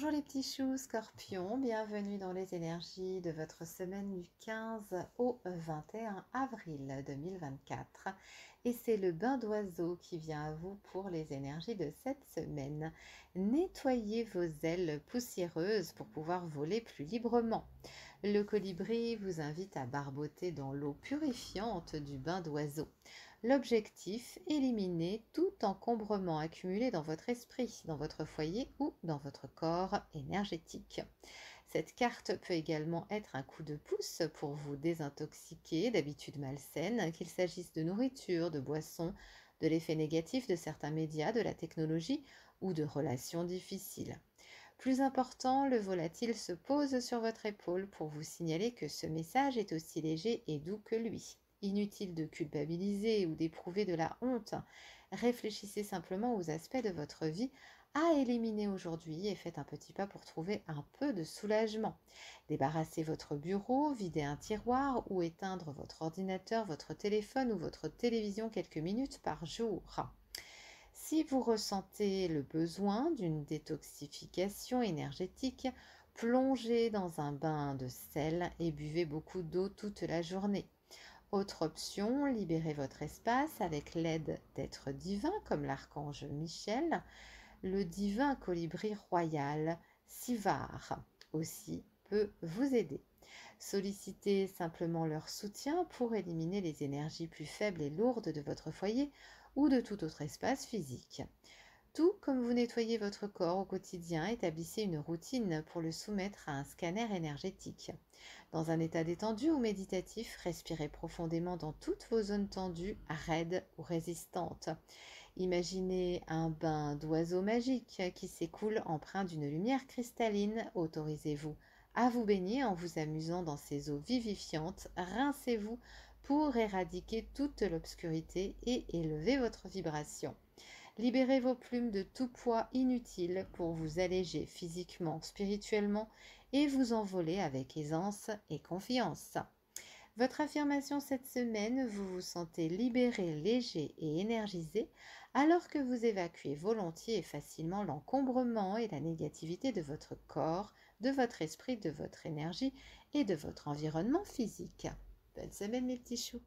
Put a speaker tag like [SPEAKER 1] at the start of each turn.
[SPEAKER 1] Bonjour les petits choux scorpions, bienvenue dans les énergies de votre semaine du 15 au 21 avril 2024. Et c'est le bain d'oiseau qui vient à vous pour les énergies de cette semaine. Nettoyez vos ailes poussiéreuses pour pouvoir voler plus librement. Le colibri vous invite à barboter dans l'eau purifiante du bain d'oiseau. L'objectif, éliminer tout encombrement accumulé dans votre esprit, dans votre foyer ou dans votre corps énergétique. Cette carte peut également être un coup de pouce pour vous désintoxiquer d'habitudes malsaines, qu'il s'agisse de nourriture, de boissons, de l'effet négatif de certains médias, de la technologie ou de relations difficiles. Plus important, le volatile se pose sur votre épaule pour vous signaler que ce message est aussi léger et doux que lui. Inutile de culpabiliser ou d'éprouver de la honte. Réfléchissez simplement aux aspects de votre vie à éliminer aujourd'hui et faites un petit pas pour trouver un peu de soulagement. Débarrassez votre bureau, videz un tiroir ou éteindre votre ordinateur, votre téléphone ou votre télévision quelques minutes par jour. Si vous ressentez le besoin d'une détoxification énergétique, plongez dans un bain de sel et buvez beaucoup d'eau toute la journée. Autre option, libérez votre espace avec l'aide d'êtres divins comme l'archange Michel, le divin colibri royal Sivar aussi peut vous aider. Sollicitez simplement leur soutien pour éliminer les énergies plus faibles et lourdes de votre foyer ou de tout autre espace physique. Tout comme vous nettoyez votre corps au quotidien, établissez une routine pour le soumettre à un scanner énergétique. Dans un état détendu ou méditatif, respirez profondément dans toutes vos zones tendues, raides ou résistantes. Imaginez un bain d'oiseaux magique qui s'écoule empreint d'une lumière cristalline. Autorisez-vous à vous baigner en vous amusant dans ces eaux vivifiantes. Rincez-vous pour éradiquer toute l'obscurité et élever votre vibration. Libérez vos plumes de tout poids inutile pour vous alléger physiquement, spirituellement et vous envoler avec aisance et confiance. Votre affirmation cette semaine, vous vous sentez libéré, léger et énergisé alors que vous évacuez volontiers et facilement l'encombrement et la négativité de votre corps, de votre esprit, de votre énergie et de votre environnement physique. Bonne semaine mes petits choux